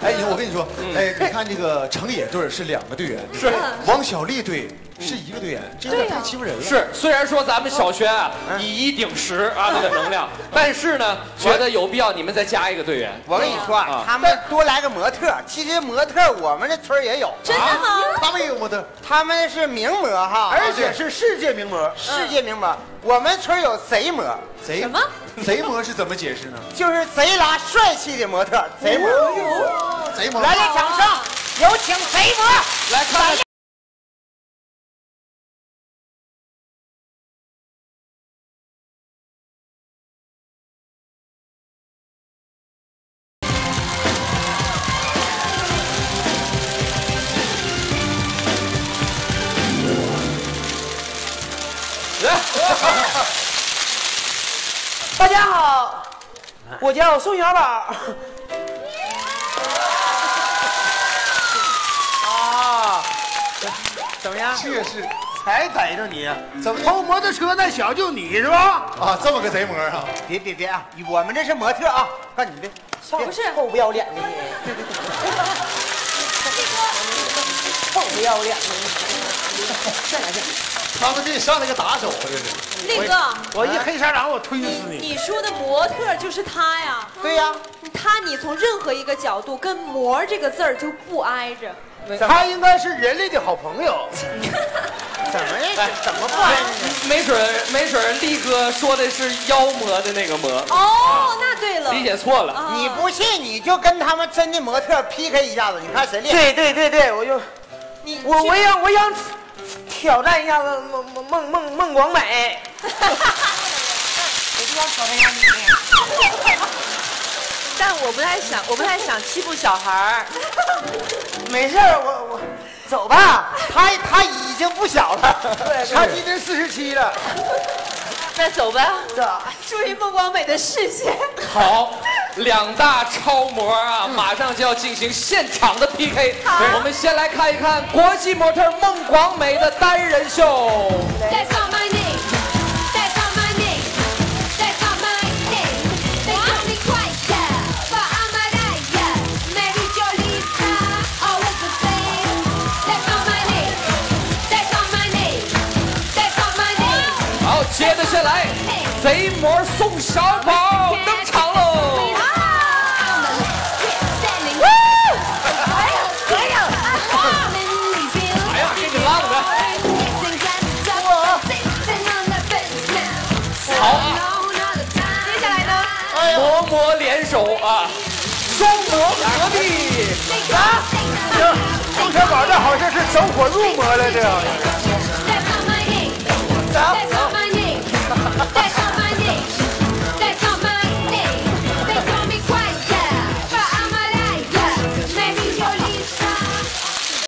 哎，我跟你说，哎，你看这个成野队是两个队员，是王小丽队是一个队员，这有点太欺负人了。是，虽然说咱们小轩啊以一顶十啊这个能量，但是呢，觉得有必要你们再加一个队员。我跟你说啊，他们多来个模特，其实模特我们这村儿也有，真的吗？他们也有模特，他们是名模哈，而且是世界名模。世界名模。我们村有贼模，贼什么？贼模是怎么解释呢？就是贼拉帅气的模特，贼模。来点掌声，有请贼魔。来看看。大家好，我叫宋小宝。么样？这是才逮着你！怎么偷摩托车那小就你是吧？啊？这么个贼模啊？别别别啊！我们这是模特啊，看你的，不是臭不要脸的你 臭不要脸的你，再来一遍。他们这上来个打手啊，这是。力哥，我一黑沙掌我推死你！你说的模特就是他呀？对呀，他你从任何一个角度跟“模”这个字儿就不挨着。他应该是人类的好朋友。怎么呀？怎么不挨着呢？没准没准儿力哥说的是妖魔的那个魔，哦，那对了，理解错了。啊你不信你就跟他们真的模特 PK 一下子，你看谁厉害。对对对对，我就你我我想我想挑战一下子孟孟孟孟孟广美。我就要挑战一下你。但我不太想，我不太想欺负小孩儿。没事儿，我我走吧。他他已经不小了，他今年四十七了。那走吧。走。注意孟广美的视线。好，两大超模啊，马上就要进行现场的 PK。好我们先来看一看国际模特孟广美的单人秀。接着下来，贼魔宋小宝登场喽。好，接下来呢，魔魔联手啊，双魔合璧。宋小宝这好像是走火入魔了，这样。